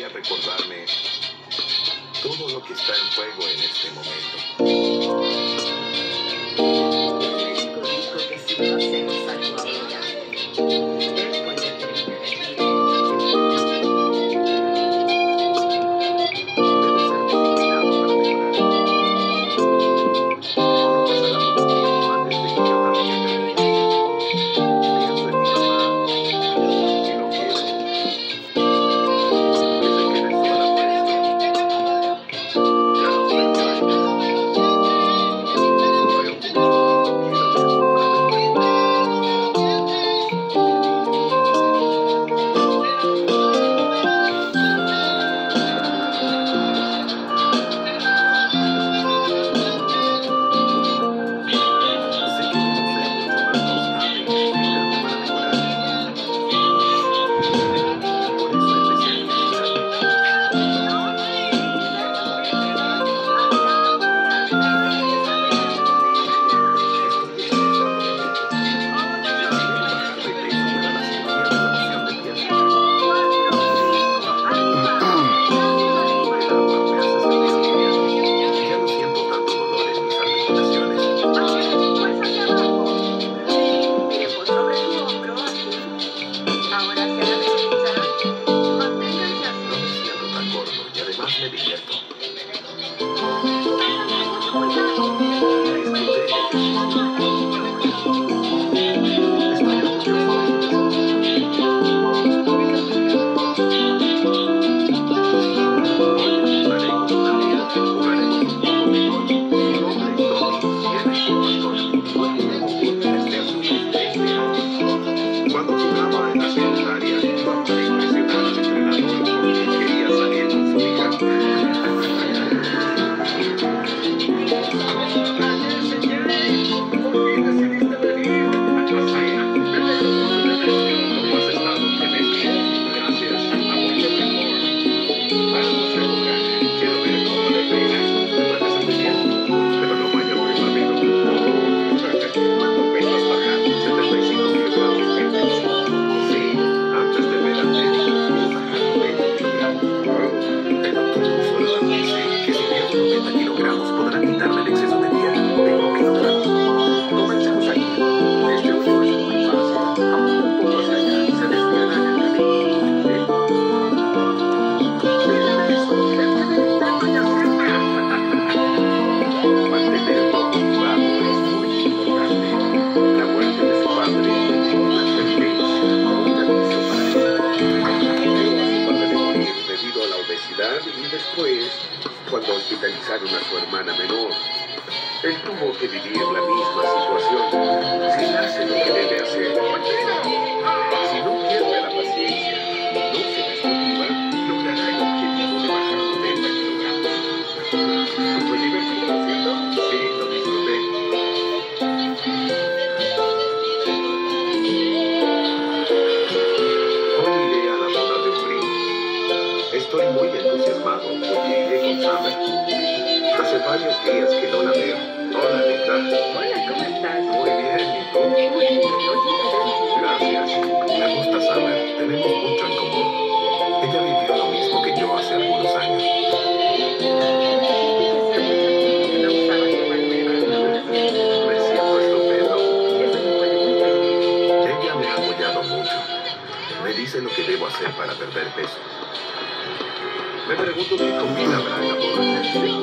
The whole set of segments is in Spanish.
a recordarme todo lo que está en juego en este momento. следующий раз. después, cuando hospitalizaron a su hermana menor, él tuvo que vivir la misma situación. Si hace lo que debe hacer. perder. Me pregunto qué comida habrá en la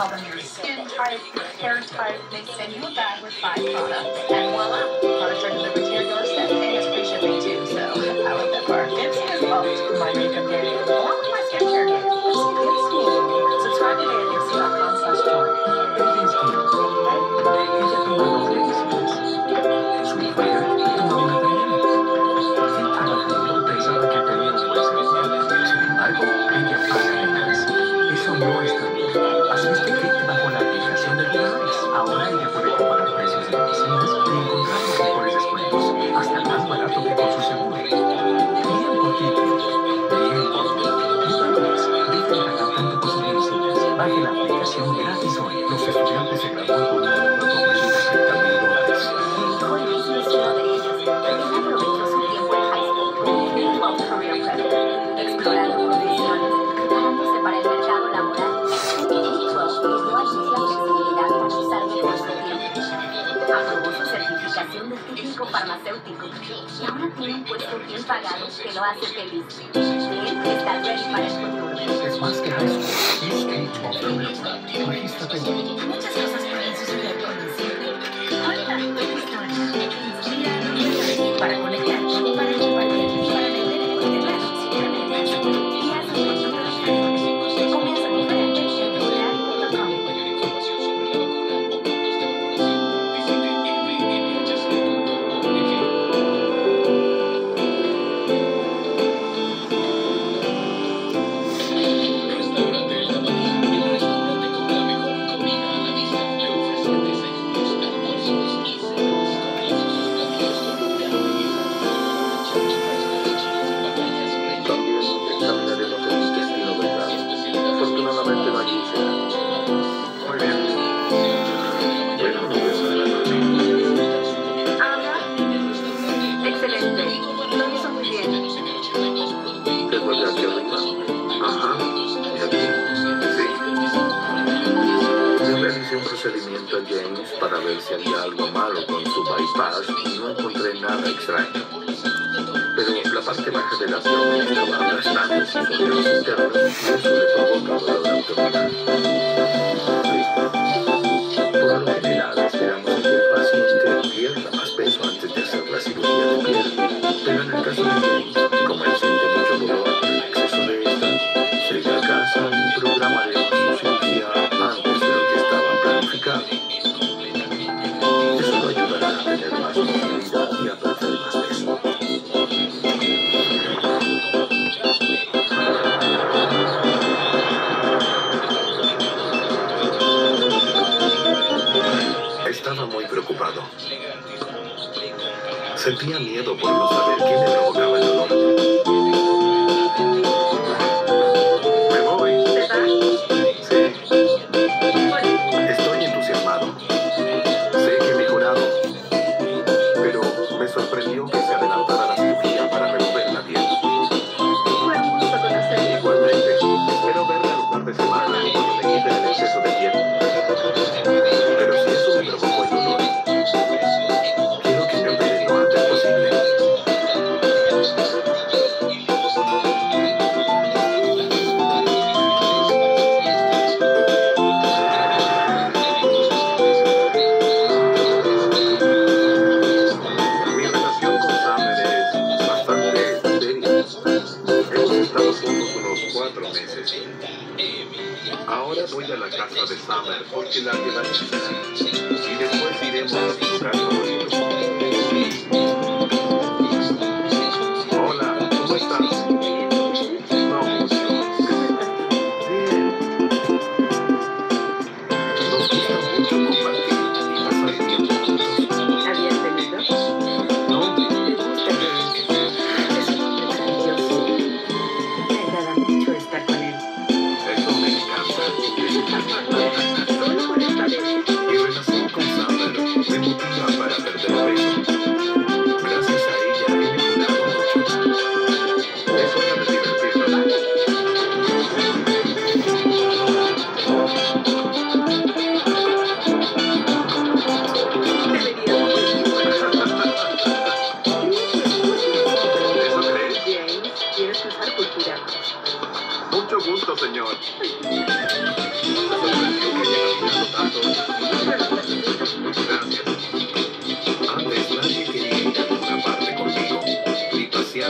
Tell them your skin type, hair type. They send you a bag with five products, and voila, products are delivered to your doorstep, and it's free shipping too. So I love that part. It's has upped my makeup game along with my skincare game. It's, me. Subscribe today at Nixie.com slash join. Baje la aplicación gratis hoy. Los estudiantes se gradúan con un bono completo de 30 mil dólares. Mi hijo Luis es uno de ellos. Su tiempo en high school como K-12 Career Prep, explorando para el mercado laboral. K-12 le dio a farmacéutico y ahora tiene un puesto bien pagado que lo hace feliz. Él está ready para. Es más que high school. Es K-12 Career Prep. Regístrate hoy. Muchas cosas pueden suceder con Ajá. Procedimiento a James para ver si había algo malo con su bypass y no encontré nada extraño. Pero la parte baja del abdomen estaba aplastando sus órganos internos y eso le provocó dolor abdominal. Por lo general esperamos que el paciente pierda más peso antes de hacer la cirugía de piel. Pero en el caso de James, Sentía miedo por no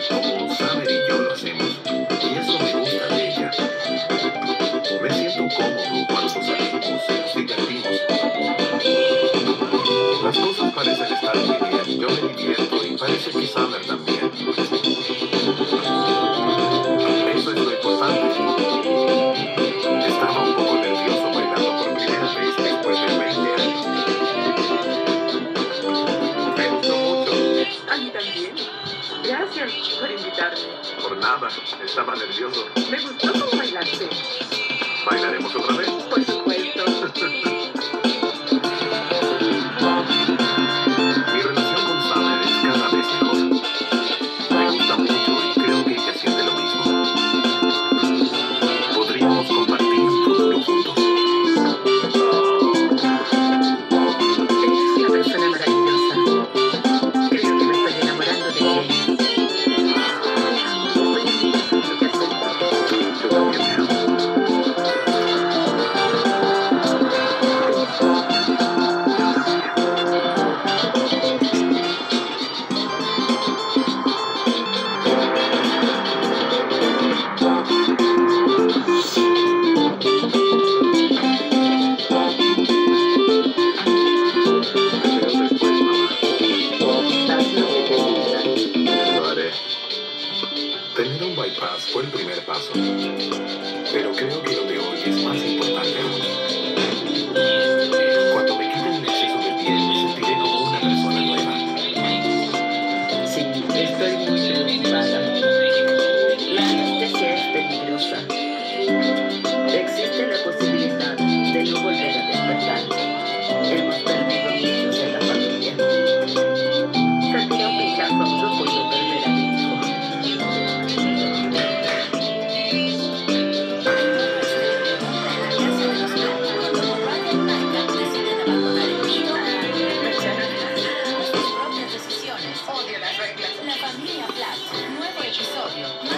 sense. Estaba fue el primer paso. Pero creo que lo Mía Black, nuevo episodio.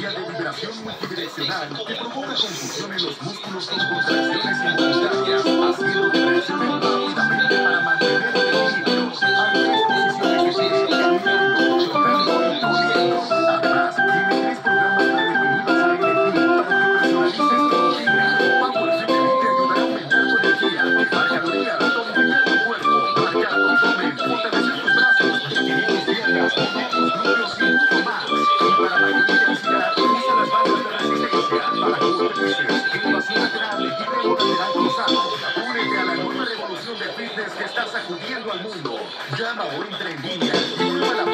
terapia de liberación multidireccional que provoca confusión en los músculos con contracciones involuntarias, haciendo que presionen favor, entrelinha.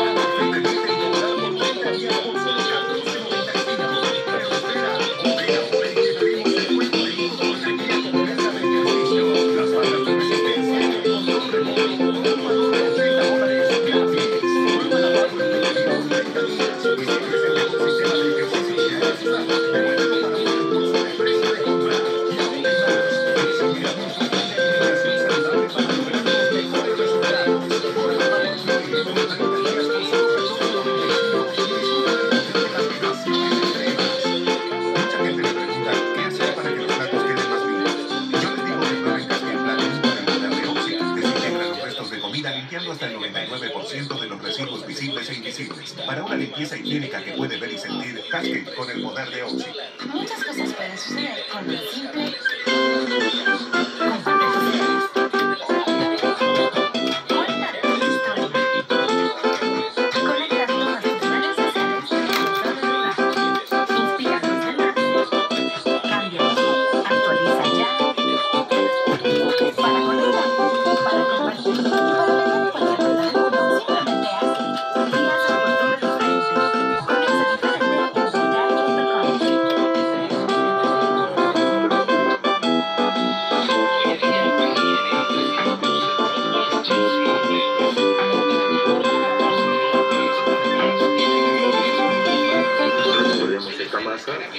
hasta el 99% de los residuos visibles e invisibles. Para una limpieza higiénica que puede ver y sentir, Cascade con el poder de Oxy. Muchas cosas pueden suceder con el simple...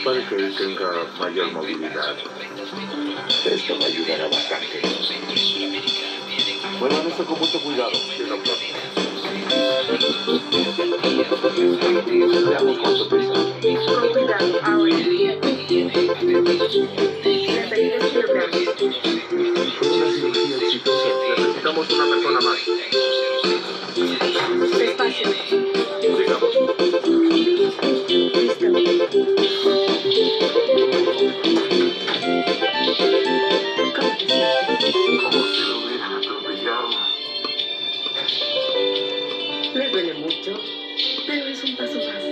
para que él tenga mayor movilidad. Esto me ayudará bastante. Bueno, esto con mucho cuidado. Con cuidado, ahora. Necesitamos una persona más. pero es un paso más.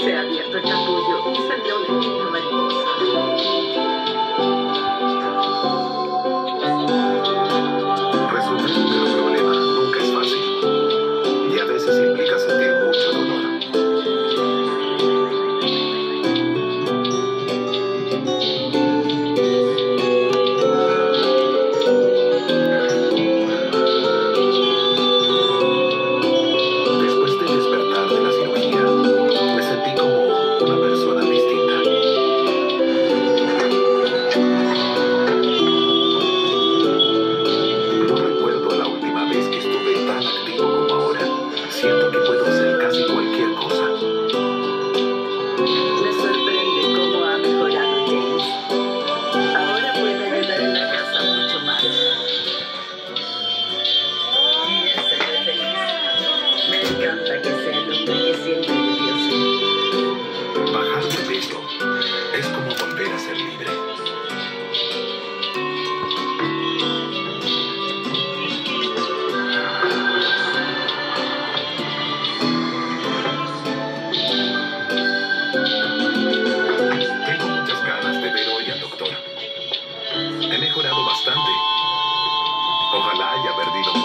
Se ha abierto el capullo y salió la mariposa. haya perdido.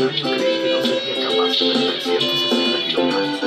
Nacional y que no sería capaz de pertenecer a